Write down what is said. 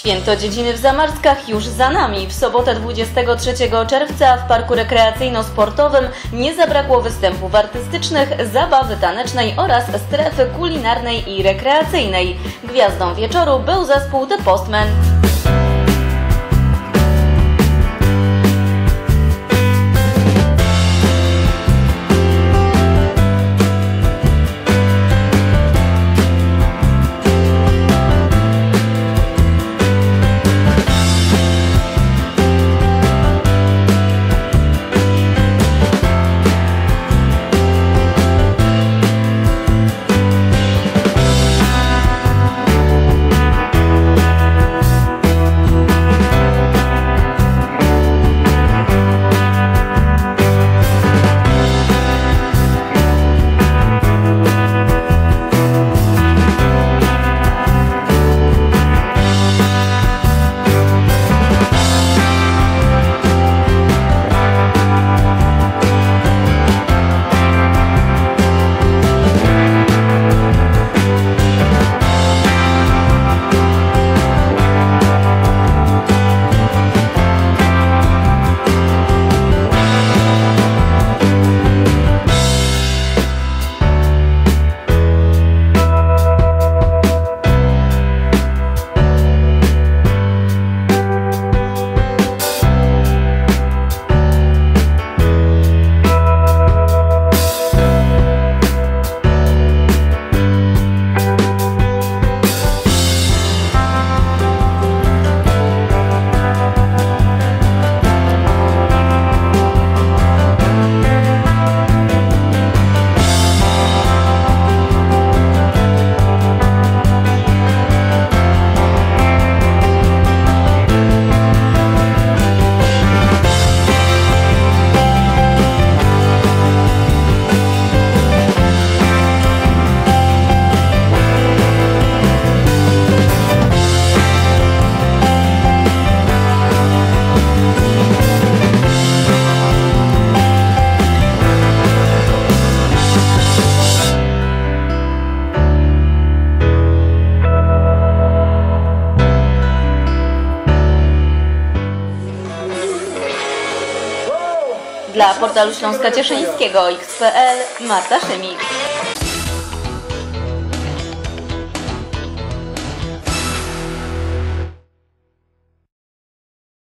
Święto Dziedziny w Zamarskach już za nami. W sobotę 23 czerwca w Parku Rekreacyjno-Sportowym nie zabrakło występów artystycznych, zabawy tanecznej oraz strefy kulinarnej i rekreacyjnej. Gwiazdą wieczoru był zespół The Postman. Dla portalu Śląska Cieszyńskiego XPL Marta Szymik.